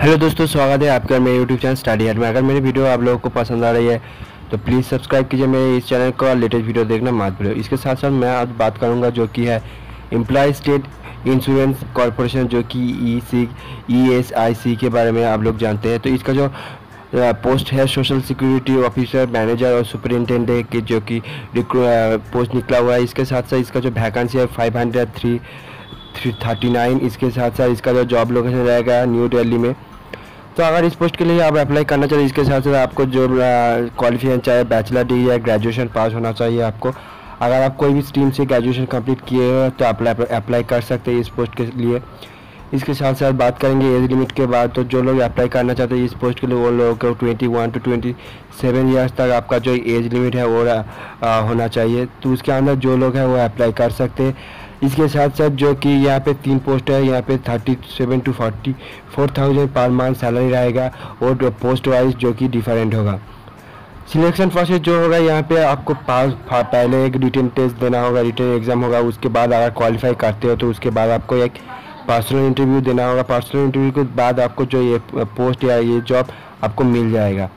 Hello दोस्तों, स्वागत है आपका मेरे यूट्यूब चैनल स्टडी हेड में। अगर मेरी वीडियो आप लोगों को पसंद आ रही है तो प्लीज़ सब्सक्राइब कीजिए मेरे इस चैनल को और लेटेस्ट वीडियो देखना मत भूलिए। इसके साथ साथ मैं आज बात करूँगा जो कि है एम्प्लॉय स्टेट इंश्योरेंस कॉरपोरेशन जो कि ई सी ई एस आई सी के बारे में आप लोग जानते हैं। तो इसका जो पोस्ट है सोशल सिक्योरिटी ऑफिसर मैनेजर और सुपरिटेंडेंट की जो कि पोस्ट निकला हुआ है। इसके साथ साथ इसका जो वैकेंसी है five hundred three three thirty nine इसके साथ साथ इसका जो जॉब लोकेशन रहेगा न्यू दिल्ली में। तो अगर इस पोस्ट के लिए आप अप्लाई करना चाहते हैं इसके साथ साथ आपको जो क्वालिफिकेशन चाहे बैचलर डिग्री या ग्रेजुएशन पास होना चाहिए आपको। अगर आप कोई भी स्ट्रीम से ग्रेजुएशन कंप्लीट किए हो तो अप्लाई अप्लाई कर सकते हैं इस पोस्ट के लिए। इसके साथ साथ बात करेंगे एज लिमिट के बाद तो जो लोग अप्लाई करना चाहते हैं इस पोस्ट के लिए वो लोग को twenty one to twenty seven years तक आपका जो एज लिमिट है वो होना चाहिए। तो उसके अंदर जो लोग हैं वो अप्लाई कर सकते हैं। इसके साथ साथ जो कि यहाँ पे तीन पोस्ट है, यहाँ पे thirty seven to forty four thousand per month salary रहेगा और पोस्ट वाइज जो कि डिफरेंट होगा। सिलेक्शन प्रोसेस जो होगा, यहाँ पे आपको पास पहले एक रिटर्न टेस्ट देना होगा रिटर्न एग्ज़ाम होगा, उसके बाद अगर क्वालिफाई करते हो तो उसके बाद आपको एक पर्सनल इंटरव्यू देना होगा। पर्सनल इंटरव्यू के बाद आपको जो ये पोस्ट या ये जॉब आपको मिल जाएगा।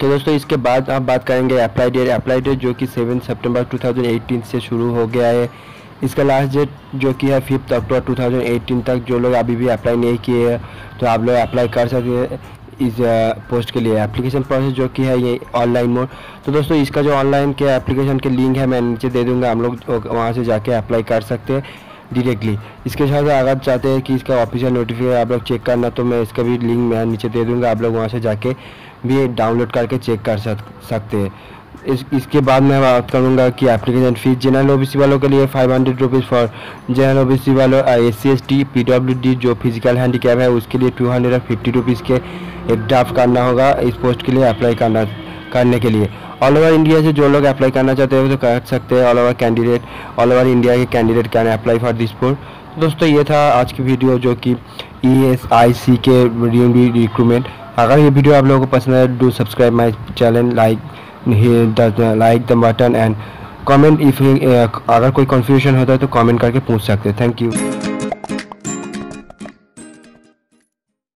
तो दोस्तों, इसके बाद आप बात करेंगे अप्लाई डेट अप्लाई डेट जो कि सेवन सितंबर 2018 से शुरू हो गया है। इसका लास्ट डेट जो कि है फिफ्थ अक्टूबर 2018 तक जो लोग अभी भी अप्लाई नहीं किए हैं तो आप लोग अप्लाई कर सकते हैं इस पोस्ट के लिए। एप्लीकेशन प्रोसेस जो कि है ये ऑनलाइन मोड तो दोस्तों, इसका जो ऑनलाइन के एप्लीकेशन के लिंक है, मैं नीचे दे दूँगा। हम लोग, वहाँ से जाके अप्लाई कर सकते हैं। डायरेक्टली इसके साथ अगर चाहते हैं कि इसका ऑफिशियल नोटिफिकेशन आप लोग चेक करना तो मैं इसका भी लिंक मैं नीचे दे दूँगा, आप लोग वहाँ से जाके भी डाउनलोड करके चेक कर सकते हैं। इस, इसके बाद मैं बात करूँगा कि एप्लीकेशन फ़ीस जनरल ओबीसी वालों के लिए five hundred rupees for general OBC वालों S C S T P W D जो फ़िज़िकल हैंडीकैप है, उसके लिए टू हंड्रेड और फिफ्टी रुपीज़ के एक ड्राफ्ट करना होगा। इस पोस्ट के लिए अप्लाई करना। करने के लिए। ऑल ओवर इंडिया से जो लोग अप्लाई करना चाहते हैं वो तो कर सकते हैं। All over candidate all over India के candidate can apply for this post दोस्तों ये था आज की वीडियो जो कि ई एस आई सी के रिक्रूटमेंट अगर ये वीडियो आप लोगों को पसंद है do subscribe my channel like like the button and if uh, अगर कोई कन्फ्यूज़न होता है तो comment करके पूछ सकते हैं। Thank you